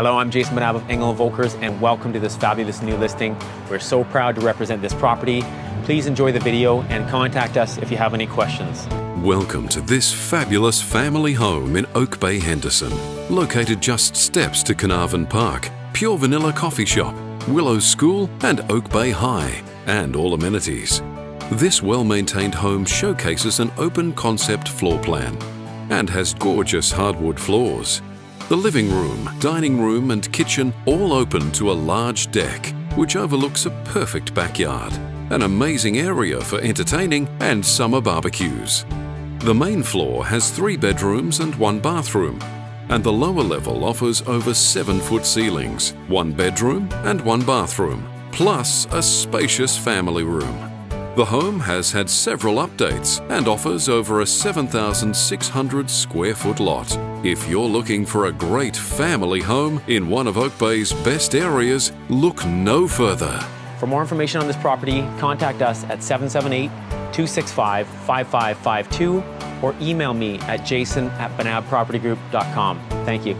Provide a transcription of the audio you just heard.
Hello, I'm Jason Binab of Engel & Volkers and welcome to this fabulous new listing. We're so proud to represent this property. Please enjoy the video and contact us if you have any questions. Welcome to this fabulous family home in Oak Bay, Henderson. Located just steps to Carnarvon Park, Pure Vanilla Coffee Shop, Willow School and Oak Bay High, and all amenities. This well-maintained home showcases an open concept floor plan and has gorgeous hardwood floors. The living room, dining room and kitchen all open to a large deck which overlooks a perfect backyard, an amazing area for entertaining and summer barbecues. The main floor has three bedrooms and one bathroom, and the lower level offers over 7-foot ceilings, one bedroom and one bathroom, plus a spacious family room. The home has had several updates and offers over a 7,600 square foot lot. If you're looking for a great family home in one of Oak Bay's best areas, look no further. For more information on this property, contact us at 778 265 5552 or email me at jason at binabpropertygroup.com. Thank you.